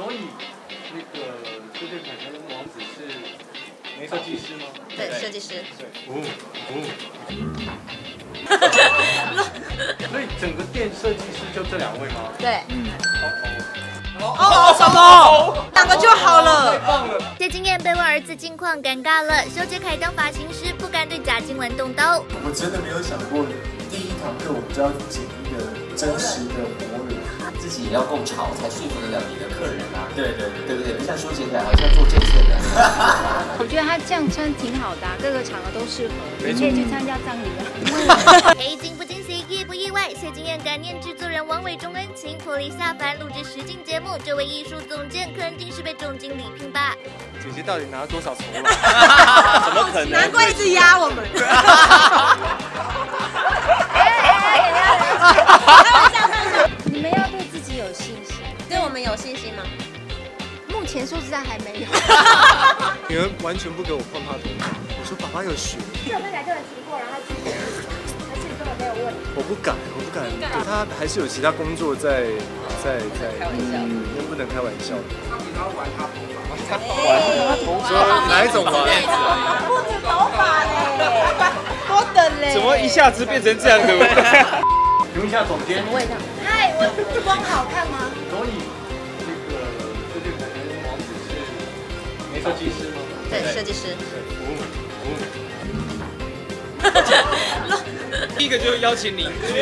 所以那个这对凯旋王子是设计师吗？对，设计师。对哦哦。所以整个店设计师就这两位吗？对。嗯哦哦什么？两个就好了。太棒了。谢金燕被问儿子近况尴尬了，修杰楷当发型师不敢对贾静雯动刀。我真的没有想过，第一堂课我们就要剪一个真实的模人，自己也要够潮才说服得了你的客人啊。对对对对不对？不像修杰楷好像做政策的。我觉得他这样穿挺好的，各个场合都适合，你可以去参加葬礼啊。黑金不惊喜意不意外，谢金燕感念制作人王伟忠恩情，破例下凡录制实境节目。这位艺术总监肯定是被总经理聘吧？姐姐到底拿了多少酬劳？怎么可能？难怪一直压我们。信心吗？目前说实在还没有。女儿完全不给我碰她头发，我说爸爸有学。是有被改正的提过，然后他拒绝，还是你根本没有问？我不敢，我不敢，他还是有其他工作在在在，嗯，那不能开玩笑。他平常玩他头发，玩他头发，说哪一种玩？不止头发嘞，多等嘞。怎么一下子变成这样的？请问一下总监，味道？嗨，我光好看吗？所以是设计师吗？对，设计师。第一个就邀请你去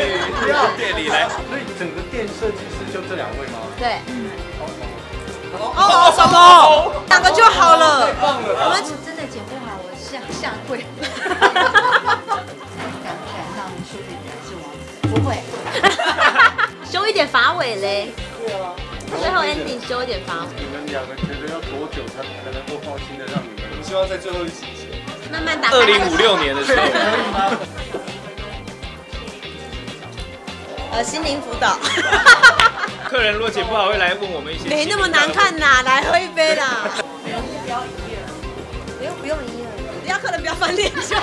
店里来，所以整个店设计师就这两位吗？对。哦什么？两个就好了。太棒了！我们真的剪不好，我下下跪。敢不敢让修姐姐是王子？不会。修一点发尾嘞。后 ending 修一点发尾。你们两个觉得要多久才才能够放心的让你们？我希望在最后一集前。慢慢打。二零五六年的时候。可以吗？呃，心灵辅导。客人如果剪不好，会来问我们一些。没那么难看呐，来喝一杯啦。不用不要营业了，不用不用营业了。只要客人不要翻脸就。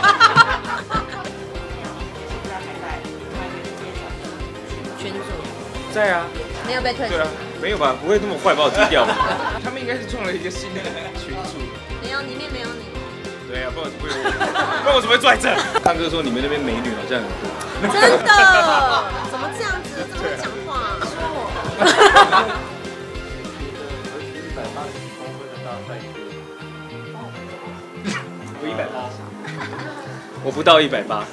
群主在啊。没有被退出对。啊，没有吧？不会那么坏把我踢掉吧？他们应该是创了一个新的群组。没有，里面没有你。对啊，不然不会我，不然我怎么会坐在这？康哥说你们那边美女好像很多。真的？怎么这样子？这么会讲话？说我。一百八十公分的大帅哥。我一百八。我不到一百八。